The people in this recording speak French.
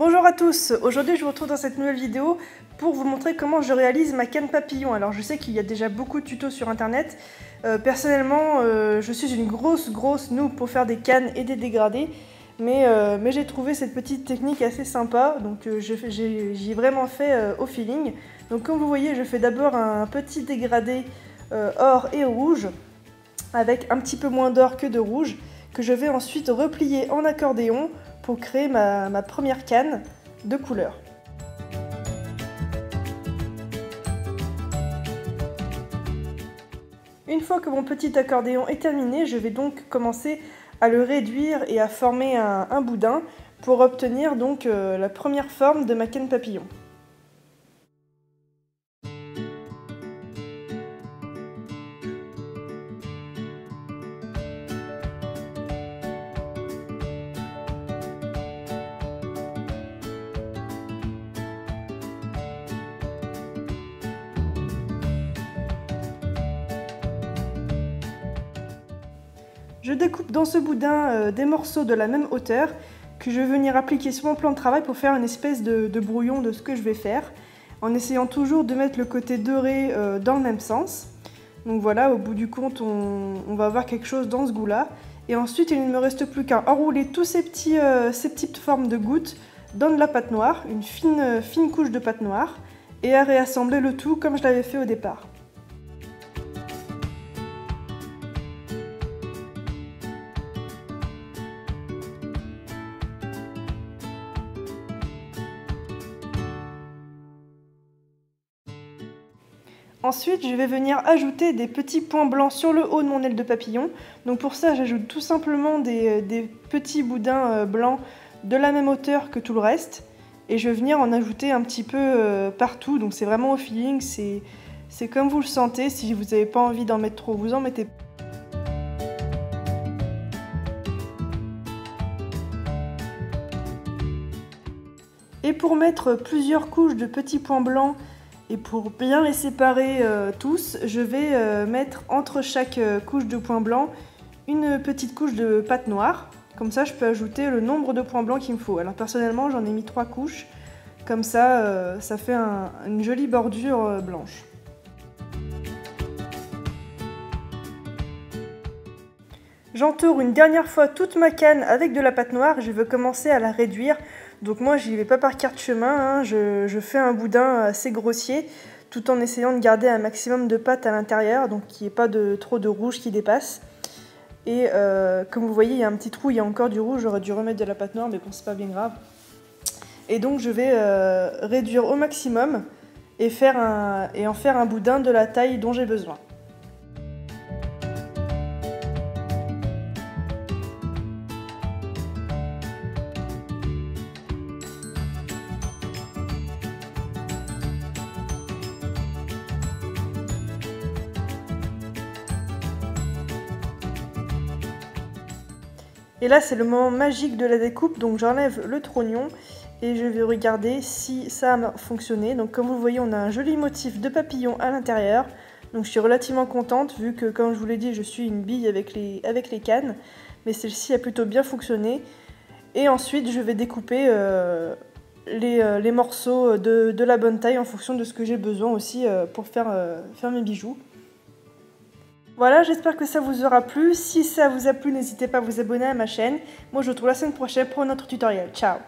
Bonjour à tous, aujourd'hui je vous retrouve dans cette nouvelle vidéo pour vous montrer comment je réalise ma canne papillon. Alors je sais qu'il y a déjà beaucoup de tutos sur internet, euh, personnellement euh, je suis une grosse grosse noob pour faire des cannes et des dégradés, mais, euh, mais j'ai trouvé cette petite technique assez sympa, donc j'ai vraiment fait au feeling. Donc comme vous voyez je fais d'abord un petit dégradé or et rouge, avec un petit peu moins d'or que de rouge, que je vais ensuite replier en accordéon pour créer ma, première canne de couleur. Une fois que mon petit accordéon est terminé, je vais donc commencer à le réduire et à former un, boudin pour obtenir donc euh, la première forme de ma canne papillon. Je découpe dans ce boudin euh, des morceaux de la même hauteur que je vais venir appliquer sur mon plan de travail pour faire une espèce de, brouillon de ce que je vais faire, en essayant toujours de mettre le côté doré euh, dans le même sens. Donc voilà, au bout du compte, on, va avoir quelque chose dans ce goût-là. Et ensuite, il ne me reste plus qu'à enrouler tous ces, euh, petites formes de gouttes dans de la pâte noire, une fine couche de pâte noire, et à réassembler le tout comme je l'avais fait au départ. Ensuite, je vais venir ajouter des petits points blancs sur le haut de mon aile de papillon. Donc pour ça, j'ajoute tout simplement des, euh, petits boudins euh, blancs de la même hauteur que tout le reste. Et je vais venir en ajouter un petit peu euh, partout. Donc c'est vraiment au feeling, c'est comme vous le sentez. Si vous n'avez pas envie d'en mettre trop, vous en mettez Et pour mettre plusieurs couches de petits points blancs et pour bien les séparer euh, tous, je vais euh, mettre entre chaque euh, couche de points blancs une petite couche de pâte noire. Comme ça, je peux ajouter le nombre de points blancs qu'il me faut. Alors personnellement, j'en ai mis trois couches. Comme ça, ça fait une jolie bordure blanche. J'entoure une dernière fois toute ma canne avec de la pâte noire. Je veux commencer à la réduire donc moi, j'y vais pas par carte chemin, hein. je, fais un boudin assez grossier, tout en essayant de garder un maximum de pâte à l'intérieur, donc qu'il n'y ait pas trop de rouge qui dépasse. Et euh, comme vous voyez, il y a un petit trou, il y a encore du rouge, j'aurais dû remettre de la pâte noire, mais bon, c'est pas bien grave. Et donc je vais euh, réduire au maximum et en faire un boudin de la taille dont j'ai besoin. Et là, c'est le moment magique de la découpe, donc j'enlève le trognon et je vais regarder si ça a fonctionné. Donc comme vous voyez, on a un joli motif de papillon à l'intérieur. Donc je suis relativement contente vu que, comme je vous l'ai dit, je suis une bille avec les, cannes. Mais celle-ci a plutôt bien fonctionné. Et ensuite, je vais découper euh, euh, les, morceaux de, la bonne taille en fonction de ce que j'ai besoin aussi euh, pour faire mes bijoux. Voilà, j'espère que ça vous aura plu. Si ça vous a plu, n'hésitez pas à vous abonner à ma chaîne. Moi, je vous retrouve la semaine prochaine pour un autre tutoriel. Ciao